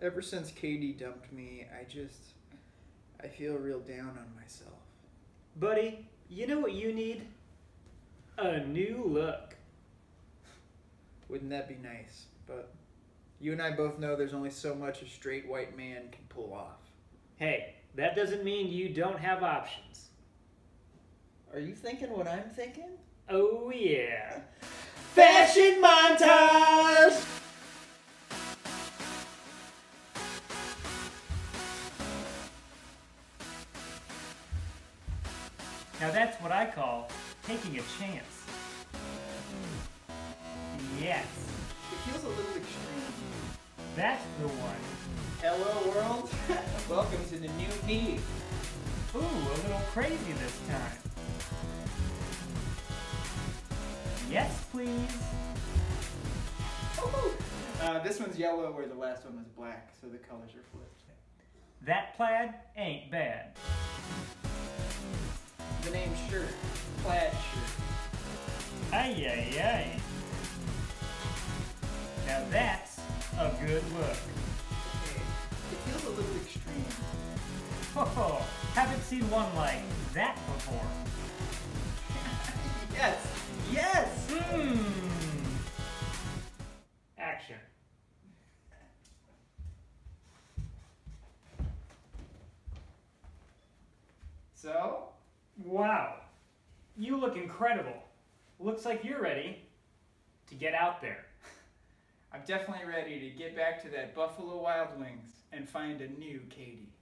Ever since Katie dumped me, I just. I feel real down on myself. Buddy, you know what you need? A new look. Wouldn't that be nice? But you and I both know there's only so much a straight white man can pull off. Hey, that doesn't mean you don't have options. Are you thinking what I'm thinking? Oh, yeah. Fashion montage! Now that's what I call taking a chance. Yes, It feels a little extreme. that's the one. Hello, world. Welcome to the new me. Ooh, a little crazy this time. Yes, please. Uh, this one's yellow where the last one was black, so the colors are flipped. That plaid ain't bad. The name shirt, plaid shirt. Ay, ay, ay. Now that's a good look. Okay, it feels a little extreme. Oh, haven't seen one like that before. yes, yes. Mmm. Action. So, Wow. You look incredible. Looks like you're ready to get out there. I'm definitely ready to get back to that Buffalo Wild Wings and find a new Katie.